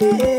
Yeah.